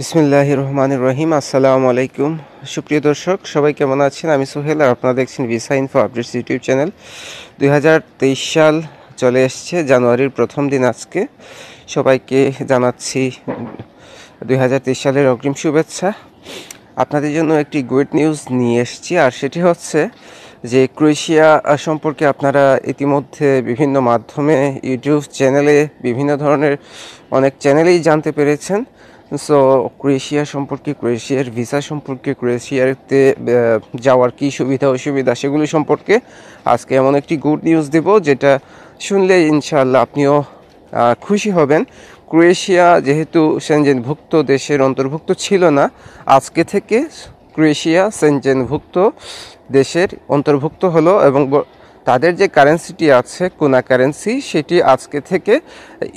বিসমিল্লাহ রহমান রহিম, আসসালামু আলাইকুম। সুপ্রিয় দর্শক, সবাই কেমন আছেন? আমি সোহেল আর আপনারা দেখছেন visa info updates YouTube channel. দুই হাজার তেইশ সাল চলে এসছে জানুয়ারির প্রথম দিন আজকে। সবাইকে জানাচ্ছি দুই হাজার তেইশ সালের অগ্রিম শুভেচ্ছা। আপনাদের জন্য একটি গুড নিউজ নিয়ে এসেছি, আর সেটি হচ্ছে যে ক্রোয়েশিয়া সম্পর্কে আপনারা ইতিমধ্যে বিভিন্ন মাধ্যমে, ইউটিউব চ্যানেলে, বিভিন্ন ধরনের অনেক চ্যানেলেই জানতে পেরেছেন। সো ক্রোয়েশিয়া সম্পর্কে ক্রোয়েশিয়ার ভিসা সম্পর্কে ক্রোয়েশিয়াতে যাওয়ার কী সুবিধা, অসুবিধা সেগুলি সম্পর্কে আজকে এমন একটি গুড নিউজ দেব যেটা শুনলে ইনশাআল্লাহ আপনিও খুশি হবেন। ক্রোয়েশিয়া যেহেতু সেনজেনভুক্ত দেশের অন্তর্ভুক্ত ছিল না, আজকে থেকে ক্রোয়েশিয়া সেনজেনভুক্ত দেশের অন্তর্ভুক্ত হলো এবং তাদের যে কারেন্সিটি আছে, কোনা কারেন্সি সেটি আজকে থেকে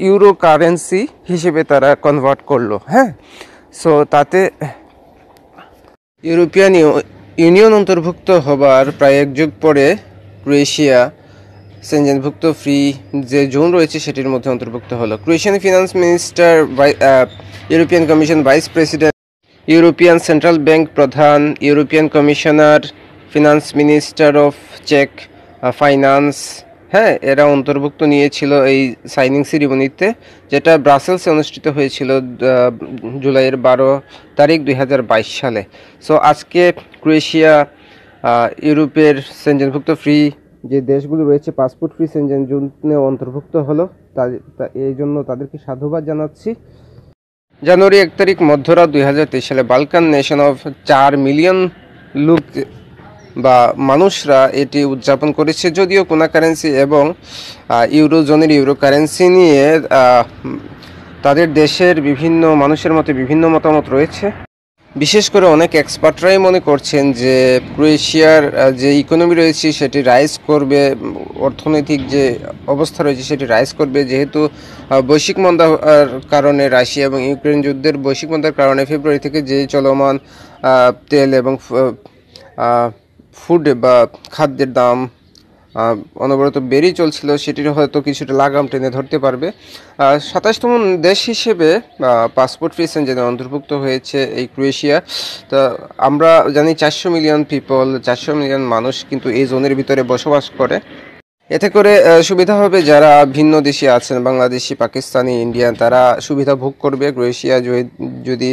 ইউরো কারেন্সি হিসেবে তারা কনভার্ট করল হ্যাঁ? সো তাতে ইউরোপিয়ান ইউনিয়ন অন্তর্ভুক্ত হবার প্রায় এক যুগ পরে ক্রোয়েশিয়া, সেনজেনভুক্ত, ফ্রি যে জোন রয়েছে, সেটির মধ্যে অন্তর্ভুক্ত হলো। Croatian finance minister European commission vice president European central bank প্রধান European commissioner finance minister of check finance হ্যাঁ এরা অন্তর্ভুক্ত নিয়েছিল এই সাইনিং সিরিমনিতে যেটা ব্রাসেলসে অনুষ্ঠিত হয়েছিল জুলাইয়ের বারো তারিখ দুই হাজার বাইশ সালে। সো আজকে ক্রোয়েশিয়া ইউরোপের সেনজেনভুক্ত ফ্রি যে দেশগুলো রয়েছে পাসপোর্ট ফ্রি সেনজেন জোনে অন্তর্ভুক্ত হলো এই জন্য তাদেরকে সাধুবাদ জানাচ্ছি। জানুয়ারি এক তারিখ মধ্যরাত দুই সালে বালকান নেশন অফ চার মিলিয়ন লোক বা মানুষরা এটি উদযাপন করেছে যদিও কোনা কারেন্সি এবং ইউরোজোনের ইউরো কারেন্সি নিয়ে তাদের দেশের বিভিন্ন মানুষের মতে বিভিন্ন মতামত রয়েছে। বিশেষ করে অনেক এক্সপার্টরাই মনে করছেন যে ক্রোয়েশিয়ার যে ইকোনমি রয়েছে সেটি রাইজ করবে, অর্থনৈতিক যে অবস্থা রয়েছে সেটি রাইজ করবে। যেহেতু বৈশ্বিক মন্দার কারণে রাশিয়া এবং ইউক্রেন যুদ্ধের বৈশ্বিক মন্দার কারণে ফেব্রুয়ারি থেকে যে চলমান তেল এবং ফুড বা খাদ্যের দাম অনবরত বেড়েই চলছিল, সেটির হয়তো কিছুটা লাগাম টেনে ধরতে পারবে। সাতাশতম দেশ হিসেবে পাসপোর্ট ফিসেন যেন অন্তর্ভুক্ত হয়েছে এই ক্রোয়েশিয়া। তা আমরা জানি চারশো মিলিয়ন পিপল চারশো মিলিয়ন মানুষ কিন্তু এই জোনের ভিতরে বসবাস করে। এতে করে সুবিধা হবে যারা ভিন্ন দেশে আছেন, বাংলাদেশি, পাকিস্তানি, ইন্ডিয়ান, তারা সুবিধা ভোগ করবে। ক্রোয়েশিয়া যদি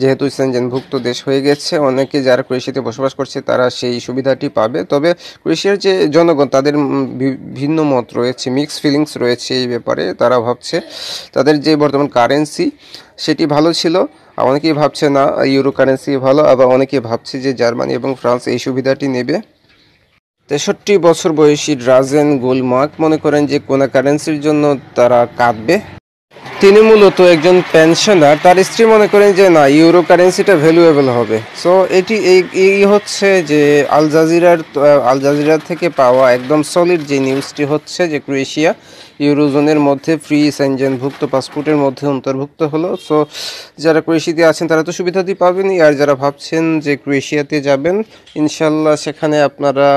যেহেতু সেনজেনভুক্ত দেশ হয়ে গেছে, অনেকে যারা ক্রোয়েশিয়াতে বসবাস করছে, তারা সেই সুবিধাটি পাবে। তবে ক্রোয়েশিয়ার যে জনগণ, তাদের ভিন্ন মত রয়েছে মিক্স ফিলিংস রয়েছে এই ব্যাপারে। তারা ভাবছে, তাদের যে বর্তমান কারেন্সি সেটি ভালো ছিল। অনেকেই ভাবছে, না, ইউরো কারেন্সি ভালো। আবার অনেকে ভাবছে যে জার্মানি এবং ফ্রান্স এই সুবিধাটি নেবে। তেষট্টি বছর বয়সী ড্রাজেন গোলমার্ক মনে করেন যে কোনা কারেন্সির জন্য তারা কাঁদবে। তিনি মূলত একজন পেনশনার তার স্ত্রী মনে করেন যে না ইউরো কারেন্সিটা ভ্যালুয়েবল হবে। সো এটি এই এই হচ্ছে যে আল জাজিরার আল জাজিরার থেকে পাওয়া একদম সলিড যে নিউজটি হচ্ছে যে ক্রোয়েশিয়া ইউরোজোনের মধ্যে ফ্রি সেনজেনভুক্ত পাসপোর্টের মধ্যে অন্তর্ভুক্ত হলো। সো যারা ক্রোয়েশিয়াতে আছেন, তারা তো সুবিধাটি পাবেনই। আর যারা ভাবছেন যে ক্রোয়েশিয়াতে যাবেন, ইনশাল্লাহ সেখানে আপনারা